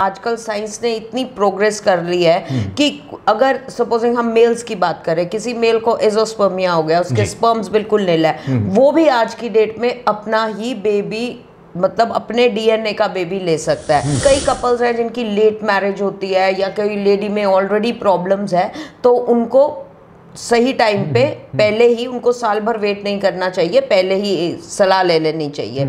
आजकल साइंस ने इतनी प्रोग्रेस कर ली है कि अगर सपोजिंग हम मेल्स की बात करें किसी मेल को एजोस्पर्मिया हो गया उसके स्पर्म्स बिल्कुल नीला है वो भी आज की डेट में अपना ही बेबी मतलब अपने डीएनए का बेबी ले सकता है। कई कपल्स हैं जिनकी लेट मैरिज होती है या कई लेडी में ऑलरेडी प्रॉब्लम्स है तो उनको सही टाइम पे पहले ही उनको साल भर वेट नहीं करना चाहिए पहले ही सलाह ले लेनी चाहिए।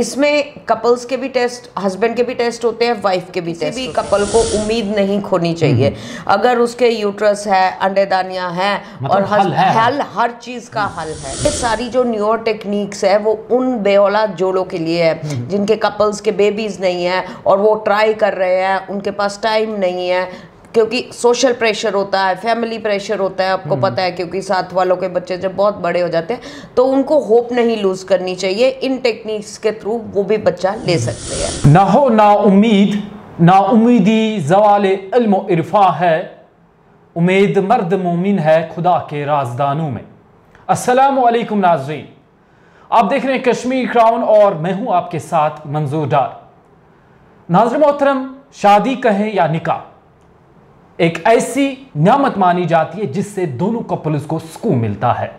इसमें कपल्स के भी टेस्ट हस्बैंड के भी टेस्ट होते हैं वाइफ के भी टेस्ट भी कपल को उम्मीद नहीं खोनी चाहिए। अगर उसके यूट्रस है अंडेदानियाँ हैं मतलब और हल है। हल हर चीज़ का हल है। ये सारी जो न्यूअर टेक्निक्स है वो उन बेऔलाद जोड़ों के लिए है जिनके कपल्स के बेबीज नहीं है और वो ट्राई कर रहे हैं उनके पास टाइम नहीं है क्योंकि सोशल प्रेशर होता है फैमिली प्रेशर होता है आपको पता है क्योंकि साथ वालों के बच्चे जब बहुत बड़े हो जाते हैं तो उनको होप नहीं लूज करनी चाहिए। इन टेक्निक्स के थ्रू वो भी बच्चा ले सकते हैं। ना हो ना उम्मीद ना उम्मीदी जवाल इल्म इरफा है। उम्मीद मर्द मोमिन है खुदा के राजदानों में। अस्सलाम वालेकुम नाजरीन। आप देख रहे हैं कश्मीर क्राउन और मैं हूँ आपके साथ मंजूर डार। नाजर मोहतरम शादी कहें या निकाह? एक ऐसी नियामत मानी जाती है जिससे दोनों कपल्स को सुकून मिलता है।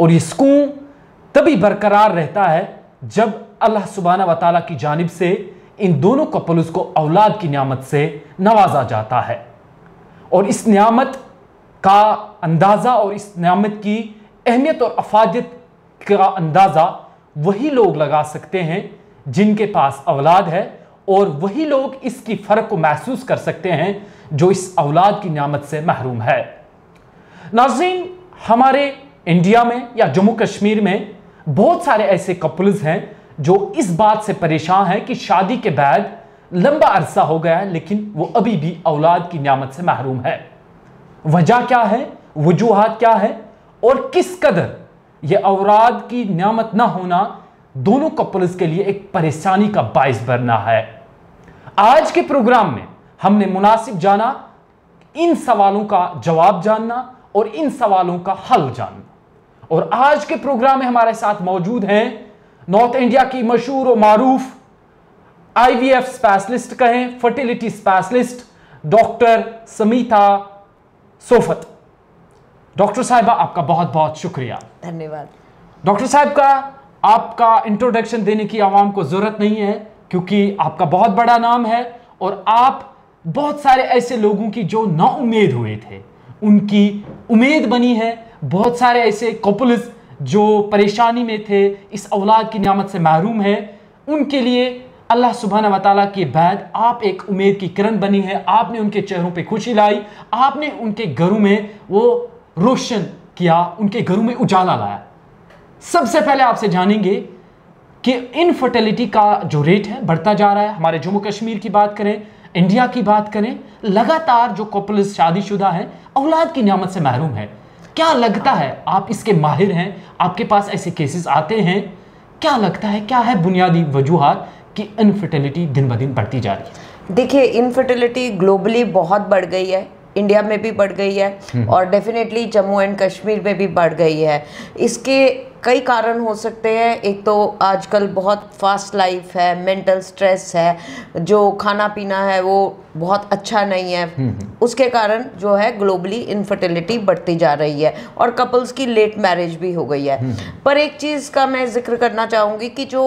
और ये सुकून तभी बरकरार रहता है जब अल्लाह सुबहाना व ताला की जानिब से इन दोनों कपल्स को औलाद की नियामत से नवाजा जाता है। और इस नियामत का अंदाज़ा और इस नियामत की अहमियत और अफादियत का अंदाज़ा वही लोग लगा सकते हैं जिनके पास औलाद है और वही लोग इसकी फ़र्क को महसूस कर सकते हैं जो इस औलाद की नियामत से महरूम है। नाजीन हमारे इंडिया में या जम्मू कश्मीर में बहुत सारे ऐसे कपल्स हैं जो इस बात से परेशान हैं कि शादी के बाद लंबा अरसा हो गया है, लेकिन वो अभी भी औलाद की नियामत से महरूम है। वजह क्या है? वजूहत क्या है? और किस कदर ये औलाद की नियामत ना होना दोनों कपल्स के लिए एक परेशानी का बायस बनना है। आज के प्रोग्राम में हमने मुनासिब जाना इन सवालों का जवाब जानना और इन सवालों का हल जानना। और आज के प्रोग्राम में हमारे साथ मौजूद हैं नॉर्थ इंडिया की मशहूर और मारूफ आईवीएफ स्पेशलिस्ट कहें fertility specialist doctor Samita Sofat. Doctor साहिबा आपका बहुत बहुत शुक्रिया। धन्यवाद। डॉक्टर साहब का आपका इंट्रोडक्शन देने की आवाम को ज़रूरत नहीं है। क्योंकि आपका बहुत बड़ा नाम है और आप बहुत सारे ऐसे लोगों की जो ना उम्मीद हुए थे। उनकी उम्मीद बनी है, बहुत सारे ऐसे कपल्स जो परेशानी में थे, इस औलाद की नियामत से महरूम है, उनके लिए अल्लाह सुबहाना व ताला के बाद आप एक उम्मीद की किरण बनी है। आपने उनके चेहरों पे खुशी लाई, आपने उनके घरों में वो रोशन किया, उनके घरों में उजाला लाया। सबसे पहले आपसे जानेंगे कि इनफर्टिलिटी का जो रेट है बढ़ता जा रहा है। हमारे जम्मू कश्मीर की बात करें इंडिया की बात करें लगातार जो कपल्स शादीशुदा हैं औलाद की नियामत से महरूम है। क्या लगता है आप इसके माहिर हैं? आपके पास ऐसे केसेस आते हैं? क्या लगता है क्या है बुनियादी वजूहत कि इनफर्टिलिटी दिन ब दिन बढ़ती जा रही है? देखिए इनफर्टिलिटी ग्लोबली बहुत बढ़ गई है। इंडिया में भी बढ़ गई है और डेफिनेटली जम्मू एंड कश्मीर में भी बढ़ गई है। इसके कई कारण हो सकते हैं। एक तो आजकल बहुत फास्ट लाइफ है मेंटल स्ट्रेस है जो खाना पीना है वो बहुत अच्छा नहीं है। उसके कारण जो है ग्लोबली इनफर्टिलिटी बढ़ती जा रही है और कपल्स की लेट मैरिज भी हो गई है। पर एक चीज़ का मैं ज़िक्र करना चाहूँगी कि जो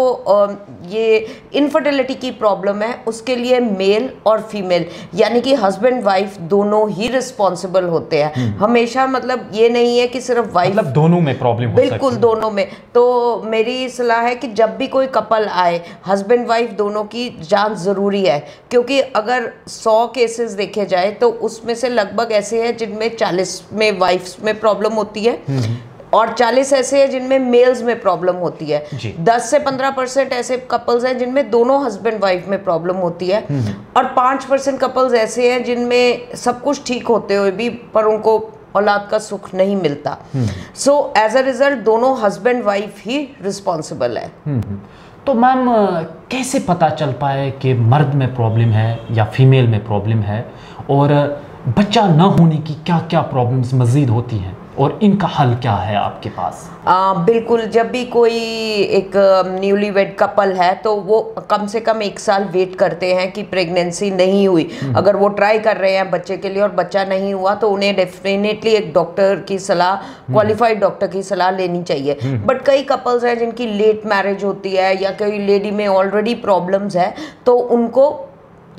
ये इनफर्टिलिटी की प्रॉब्लम है उसके लिए मेल और फीमेल यानी कि हस्बैंड वाइफ दोनों ही रिस्पॉन्सिबल होते हैं। हमेशा मतलब ये नहीं है कि सिर्फ़ वाइफ मतलब दोनों में प्रॉब्लम बिल्कुल है। दोनों में। तो मेरी सलाह है कि जब भी कोई कपल आए हस्बैंड वाइफ दोनों की जाँच ज़रूरी है। क्योंकि अगर सौ केसेस देखे जाए तो उसमें से लगभग ऐसे हैं जिनमें 40 में वाइफ्स में प्रॉब्लम होती है और 40 ऐसे हैं जिनमें मेल्स में प्रॉब्लम होती है। जी। 10 से 15 परसेंट ऐसे कपल्स हैं जिनमें दोनों हस्बैंड वाइफ में प्रॉब्लम होती है। और 5 परसेंट कपल्स ऐसे हैं जिनमें सब कुछ ठीक होते हुए भी पर उनको औलाद का सुख नहीं मिलता। सो एज अ रिज़ल्ट दोनों हस्बैंड वाइफ ही रिस्पॉन्सिबल है। हम्म। तो मैम, कैसे पता चल पाए कि मर्द में प्रॉब्लम है या फीमेल में प्रॉब्लम है? और बच्चा ना होने की क्या क्या प्रॉब्लम्स मज़ीद होती हैं? और इनका हल क्या है आपके पास आ, बिल्कुल जब भी कोई एक न्यूली वेड कपल है तो वो कम से कम एक साल वेट करते हैं कि प्रेगनेंसी नहीं हुई हम्म। अगर वो ट्राई कर रहे हैं बच्चे के लिए और बच्चा नहीं हुआ तो उन्हें डेफिनेटली एक डॉक्टर की सलाह क्वालिफाइड हम्म। डॉक्टर की सलाह लेनी चाहिए बट हम्म। कई कपल्स हैं जिनकी लेट मैरिज होती है या कई लेडी में ऑलरेडी प्रॉब्लम्स है तो उनको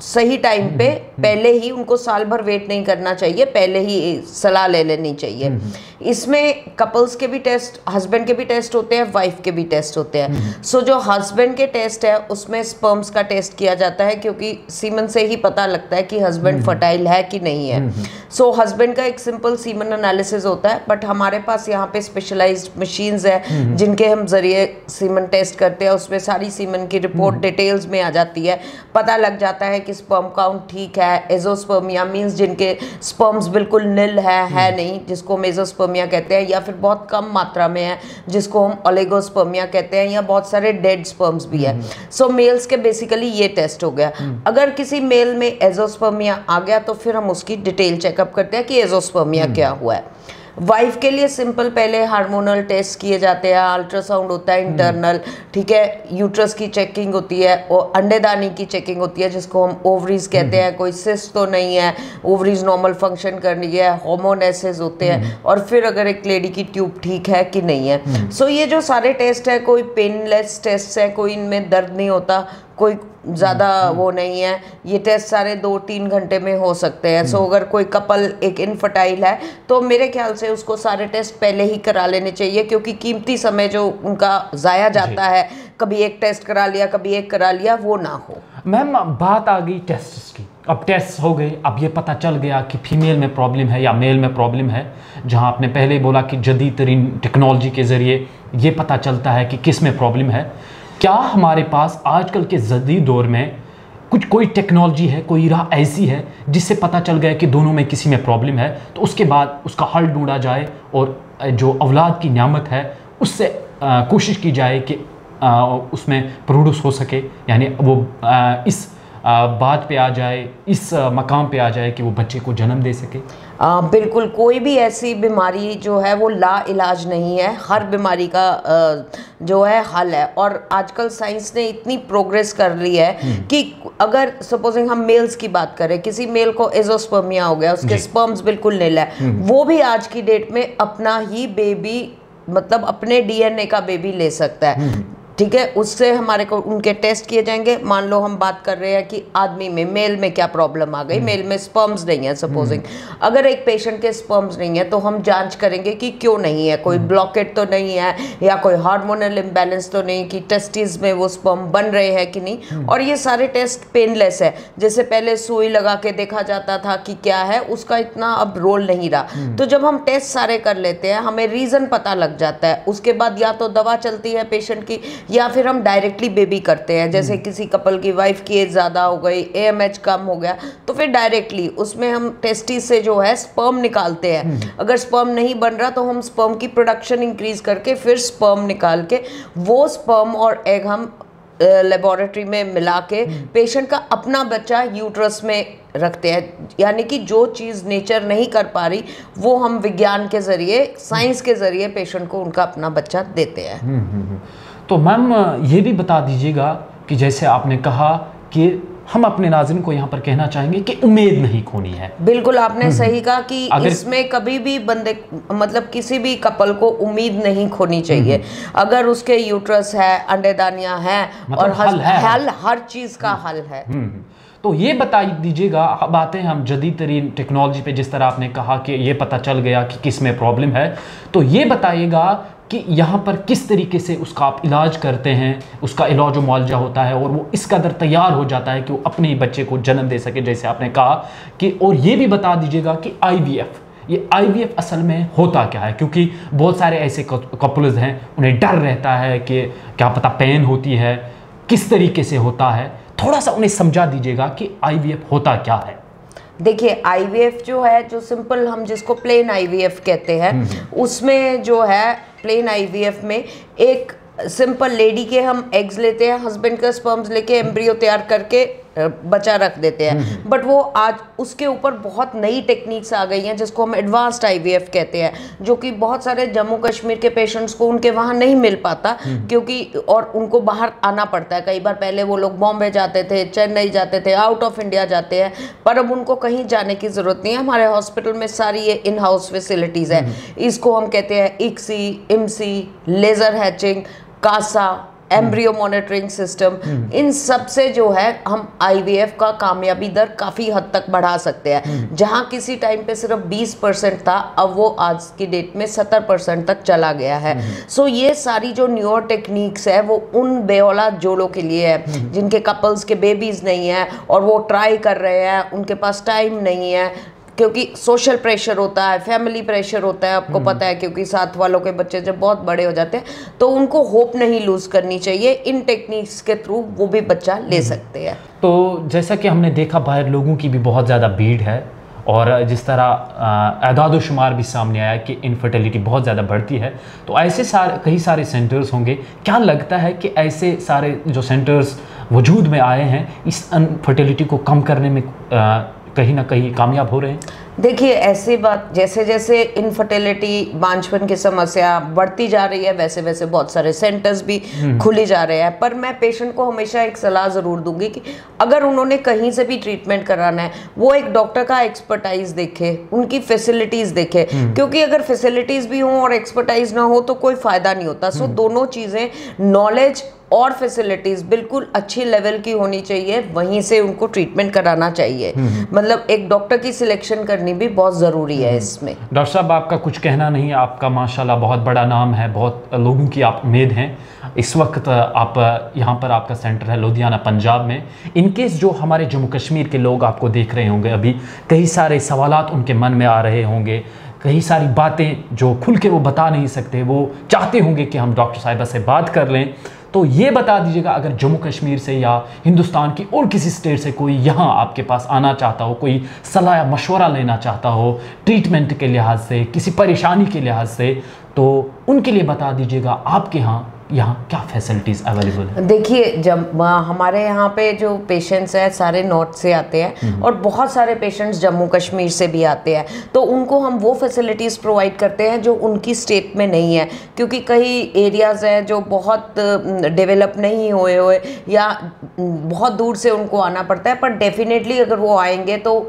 सही टाइम पे हम्म, हम्म। पहले ही उनको साल भर वेट नहीं करना चाहिए पहले ही सलाह ले लेनी चाहिए। हम्म, इसमें कपल्स के भी टेस्ट हस्बैंड के भी टेस्ट होते हैं वाइफ के भी टेस्ट होते हैं। सो so, जो हस्बैंड के टेस्ट है उसमें स्पर्म्स का टेस्ट किया जाता है क्योंकि सीमन से ही पता लगता है कि हस्बैंड फर्टाइल है कि नहीं है। सो so, हस्बैंड का एक सिंपल सीमन एनालिसिस होता है बट हमारे पास यहाँ पे स्पेशलाइज्ड मशीन्स है जिनके हम ज़रिए सीमन टेस्ट करते हैं उसमें सारी सीमन की रिपोर्ट डिटेल्स में आ जाती है। पता लग जाता है कि कि स्पर्म काउंट ठीक है एजोस्पर्मिया मींस जिनके स्पर्म्स बिल्कुल नील है है हम्म। नहीं जिसको मेजोस्पर्मिया कहते हैं या फिर बहुत कम मात्रा में है जिसको हम ओलेगोस्पर्मिया कहते हैं या बहुत सारे डेड स्पर्म्स भी है सो हम्म। मेल्स के बेसिकली ये टेस्ट हो गया हम्म। अगर किसी मेल में एजोस्पर्मिया आ गया तो फिर हम उसकी डिटेल चेकअप करते हैं कि एजोस्पर्मिया क्या हुआ है वाइफ के लिए सिंपल पहले हार्मोनल टेस्ट किए जाते हैं अल्ट्रासाउंड होता है इंटरनल ठीक है? यूट्रस की चेकिंग होती है और अंडेदानी की चेकिंग होती है जिसको हम ओवरीज कहते हैं कोई सिस्ट तो नहीं है ओवरीज नॉर्मल फ़ंक्शन कर रही है हॉर्मोन एसेस होते हैं और फिर अगर एक लेडी की ट्यूब ठीक है कि नहीं है। सो so ये जो सारे टेस्ट है कोई पेनलेस टेस्ट है कोई इनमें दर्द नहीं होता कोई ज़्यादा हम्म, वो नहीं है। ये टेस्ट सारे दो तीन घंटे में हो सकते हैं। सो अगर कोई कपल एक इनफर्टाइल है तो मेरे ख्याल से उसको सारे टेस्ट पहले ही करा लेने चाहिए क्योंकि कीमती समय जो उनका ज़ाया जाता है कभी एक टेस्ट करा लिया कभी एक करा लिया वो ना हो। मैम बात आ गई टेस्ट की। अब टेस्ट हो गए अब ये पता चल गया कि फीमेल में प्रॉब्लम है या मेल में प्रॉब्लम है जहाँ आपने पहले ही बोला कि जदीद तरीन टेक्नोलॉजी के ज़रिए ये पता चलता है कि किसमें प्रॉब्लम है। क्या हमारे पास आजकल के जदीद दौर में कुछ कोई टेक्नोलॉजी है, कोई राह ऐसी है जिससे पता चल गया कि दोनों में किसी में प्रॉब्लम है? तो उसके बाद उसका हल ढूंढा जाए और जो अवलाद की नियामत है, उससे कोशिश की जाए कि उसमें प्रोड्यूस हो सके। यानी वो इस बात पे आ जाए इस मकाम पे आ जाए कि वो बच्चे को जन्म दे सके आ, बिल्कुल कोई भी ऐसी बीमारी जो है वो ला इलाज नहीं है हर बीमारी का जो है हल है और आजकल साइंस ने इतनी प्रोग्रेस कर ली है हम्म। कि अगर सपोजिंग हम मेल्स की बात करें किसी मेल को एजोस्पर्मिया हो गया उसके स्पर्म्स बिल्कुल नील है हम्म। वो भी आज की डेट में अपना ही बेबी मतलब अपने डीएनए का बेबी ले सकता है हम्म। ठीक है उससे हमारे को उनके टेस्ट किए जाएँगे। मान लो हम बात कर रहे हैं कि आदमी में मेल में क्या प्रॉब्लम आ गई। मेल हम्म। में स्पर्म्स नहीं है सपोजिंग हम्म। अगर एक पेशेंट के स्पर्म्स नहीं है तो हम जाँच करेंगे कि क्यों नहीं है। कोई ब्लॉकेट हम्म। तो नहीं है या कोई हार्मोनल इम्बेलेंस तो नहीं कि टेस्टिस में वो स्पर्म बन रहे हैं कि नहीं। और ये सारे टेस्ट पेनलेस है। जैसे पहले सुई लगा के देखा जाता था कि क्या है उसका इतना अब रोल नहीं रहा। तो जब हम टेस्ट सारे कर लेते हैं हमें रीज़न पता लग जाता है। उसके बाद या तो दवा चलती है पेशेंट की या फिर हम डायरेक्टली बेबी करते हैं जैसे हम्म। किसी कपल की वाइफ की एज ज़्यादा हो गई एएमएच कम हो गया तो फिर डायरेक्टली उसमें हम टेस्टिस से जो है स्पर्म निकालते हैं हम्म। अगर स्पर्म नहीं बन रहा तो हम स्पर्म की प्रोडक्शन इंक्रीज करके फिर स्पर्म निकाल के वो स्पर्म और एग हम लेबोरेटरी में मिला के पेशेंट हम्म। का अपना बच्चा यूट्रस में रखते हैं यानी कि जो चीज़ नेचर नहीं कर पा रही वो हम विज्ञान के ज़रिए साइंस के ज़रिए पेशेंट को उनका अपना बच्चा देते हैं तो मैम ये भी बता दीजिएगा कि जैसे आपने कहा कि हम अपने नाजिन को यहाँ पर कहना चाहेंगे कि उम्मीद नहीं खोनी है। बिल्कुल आपने हम्म, सही कहा कि इसमें कभी भी बंदे मतलब किसी भी कपल को उम्मीद नहीं खोनी चाहिए। हम्म। अगर उसके यूट्रस है अंडेदानियाँ हैं मतलब और हल, है, हल हर चीज़ का हम्म। हल है। तो ये बता दीजिएगा अब आते हैं हम जदीद तरीन टेक्नोलॉजी पे जिस तरह आपने कहा कि ये पता चल गया कि किसमें प्रॉब्लम है। तो ये बताइएगा कि यहाँ पर किस तरीके से उसका आप इलाज करते हैं उसका इलाज मुआवजा होता है और वो इस कदर तैयार हो जाता है कि वो अपने ही बच्चे को जन्म दे सके जैसे आपने कहा कि और ये भी बता दीजिएगा कि आईवीएफ ये आईवीएफ असल में होता क्या है? क्योंकि बहुत सारे ऐसे कपल्स हैं उन्हें डर रहता है कि क्या पता पेन होती है किस तरीके से होता है। थोड़ा सा उन्हें समझा दीजिएगा कि आईवीएफ होता क्या है। देखिए आईवीएफ जो है जो सिंपल हम जिसको प्लेन आईवीएफ कहते हैं हम्म, हम्म। उसमें जो है प्लेन आईवीएफ में एक सिंपल लेडी के हम एग्स लेते हैं, हस्बैंड का स्पर्म्स लेके एम्ब्रियो तैयार करके बचा रख देते हैं। बट वो आज उसके ऊपर बहुत नई टेक्निक्स आ गई हैं जिसको हम एडवांस्ड आईवीएफ कहते हैं जो कि बहुत सारे जम्मू कश्मीर के पेशेंट्स को उनके वहाँ नहीं मिल पाता क्योंकि और उनको बाहर आना पड़ता है। कई बार पहले वो लोग बॉम्बे जाते थे चेन्नई जाते थे आउट ऑफ़ इंडिया जाते हैं पर अब उनको कहीं जाने की ज़रूरत नहीं है। हमारे हॉस्पिटल में सारी ये इन हाउस फैसिलिटीज़ है इसको हम कहते हैं ICSI IMSI laser hatching Kasa embryo monitoring system इन सबसे जो है हम आईवीएफ का कामयाबी दर काफ़ी हद तक बढ़ा सकते हैं। जहाँ किसी टाइम पे सिर्फ़ 20 परसेंट था अब वो आज की डेट में 70 परसेंट तक चला गया है। सो so, ये सारी जो न्यूअर टेक्निक्स है वो उन बेओला जोड़ों के लिए है जिनके कपल्स के बेबीज नहीं है और वो ट्राई कर रहे हैं उनके पास टाइम नहीं है क्योंकि सोशल प्रेशर होता है फैमिली प्रेशर होता है आपको पता है क्योंकि साथ वालों के बच्चे जब बहुत बड़े हो जाते हैं तो उनको होप नहीं लूज करनी चाहिए। इन टेक्निक्स के थ्रू वो भी बच्चा ले सकते हैं। तो जैसा कि हमने देखा बाहर लोगों की भी बहुत ज़्यादा भीड़ है और जिस तरह एदाद शुमार भी सामने आया कि इनफर्टिलिटी बहुत ज़्यादा बढ़ती है तो ऐसे सारे कई सारे सेंटर्स होंगे। क्या लगता है कि ऐसे सारे जो सेंटर्स वजूद में आए हैं इस अनफर्टिलिटी को कम करने में आ, कहीं ना कहीं कामयाब हो रहे हैं। देखिए ऐसी बात जैसे जैसे इनफर्टिलिटी बांझपन की समस्या बढ़ती जा रही है वैसे वैसे बहुत सारे सेंटर्स भी खुली जा रहे हैं। पर मैं पेशेंट को हमेशा एक सलाह ज़रूर दूँगी कि अगर उन्होंने कहीं से भी ट्रीटमेंट कराना है वो एक डॉक्टर का एक्सपर्टाइज देखे उनकी फैसिलिटीज़ देखे। क्योंकि अगर फैसिलिटीज़ भी हों और एक्सपर्टाइज ना हो तो कोई फ़ायदा नहीं होता। सो दोनों चीज़ें नॉलेज और फैसिलिटीज़ बिल्कुल अच्छी लेवल की होनी चाहिए वहीं से उनको ट्रीटमेंट कराना चाहिए। मतलब एक डॉक्टर की सिलेक्शन करनी भी बहुत ज़रूरी है इसमें। डॉक्टर साहब आपका कुछ कहना नहीं आपका माशाल्लाह बहुत बड़ा नाम है बहुत लोगों की आप उम्मीद हैं। इस वक्त आप यहाँ पर आपका सेंटर है लुधियाना पंजाब में। इनकेस जो हमारे जम्मू कश्मीर के लोग आपको देख रहे होंगे अभी कई सारे सवाल उनके मन में आ रहे होंगे। कई सारी बातें जो खुल के वो बता नहीं सकते वो चाहते होंगे कि हम डॉक्टर साहिबा से बात कर लें। तो ये बता दीजिएगा, अगर जम्मू कश्मीर से या हिंदुस्तान की और किसी स्टेट से कोई यहाँ आपके पास आना चाहता हो, कोई सलाह या मशवरा लेना चाहता हो ट्रीटमेंट के लिहाज से, किसी परेशानी के लिहाज से तो उनके लिए बता दीजिएगा, आपके यहाँ यहाँ क्या फैसिलिटीज़ अवेलेबल है? देखिए जब हमारे यहाँ पे जो पेशेंट्स हैं सारे नॉर्थ से आते हैं हम्म। और बहुत सारे पेशेंट्स जम्मू कश्मीर से भी आते हैं। तो उनको हम वो फैसिलिटीज़ प्रोवाइड करते हैं जो उनकी स्टेट में नहीं है। क्योंकि कई एरियाज़ हैं जो बहुत डेवलप नहीं हुए हुए या बहुत दूर से उनको आना पड़ता है। पर डेफिनेटली अगर वो आएँगे तो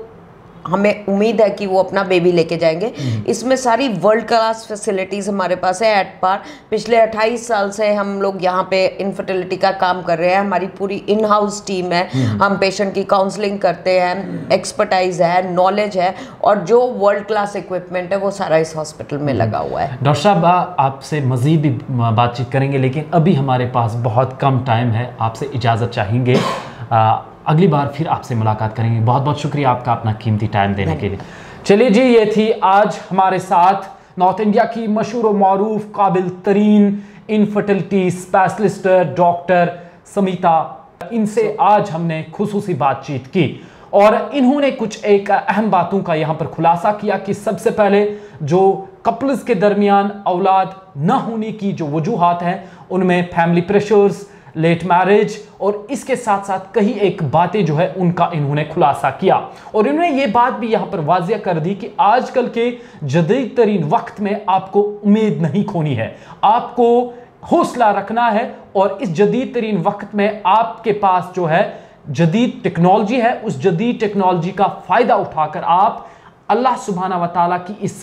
हमें उम्मीद है कि वो अपना बेबी लेके जाएँगे। इसमें सारी वर्ल्ड क्लास फैसिलिटीज़ हमारे पास है एट पार पिछले 28 साल से हम लोग यहाँ पे इनफर्टिलिटी का काम कर रहे हैं। हमारी पूरी इन हाउस टीम है हम पेशेंट की काउंसलिंग करते हैं। एक्सपर्टाइज है नॉलेज है और जो वर्ल्ड क्लास इक्विपमेंट है वो सारा इस हॉस्पिटल में लगा हुआ है। डॉक्टर साहब आपसे मज़ीद भी बातचीत करेंगे लेकिन अभी हमारे पास बहुत कम टाइम है। आपसे इजाज़त चाहेंगे। अगली बार फिर आपसे मुलाकात करेंगे। बहुत बहुत शुक्रिया आपका अपना कीमती टाइम देने के लिए। चलिए जी ये थी आज हमारे साथ नॉर्थ इंडिया की मशहूर मरूफ काबिल तरीन इनफर्टिलिटी स्पेशलिस्ट डॉक्टर समीता। इनसे आज हमने खसूसी बातचीत की और इन्होंने कुछ एक अहम बातों का यहाँ पर खुलासा किया कि सबसे पहले जो कपल्स के दरमियान औलाद न होने की जो वजूहत हैं उनमें फैमिली प्रेशर्स लेट मैरिज, और इसके साथ साथ कई एक बातें जो है उनका इन्होंने खुलासा किया। और इन्होंने ये बात भी यहाँ पर वाजिया कर दी कि आजकल के जदीद तरीन वक्त में आपको उम्मीद नहीं खोनी है। आपको हौसला रखना है, और इस जदीद तरीन वक्त में आपके पास जो है जदीद टेक्नोलॉजी है, उस जदीद टेक्नोलॉजी का फ़ायदा उठाकर आप अल्लाह सुबहाना वाली की इस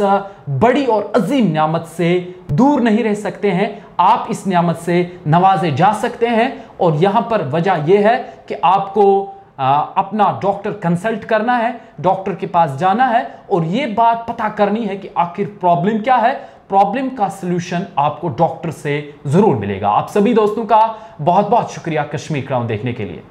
बड़ी और अजीम नियामत से दूर नहीं रह सकते हैं। आप इस नियामत से नवाजे जा सकते हैं और यहाँ पर वजह यह है कि आपको आ, अपना डॉक्टर कंसल्ट करना है डॉक्टर के पास जाना है और यह बात पता करनी है कि आखिर प्रॉब्लम क्या है। प्रॉब्लम का सलूशन आपको डॉक्टर से ज़रूर मिलेगा। आप सभी दोस्तों का बहुत बहुत शुक्रिया कश्मीर क्राउन देखने के लिए।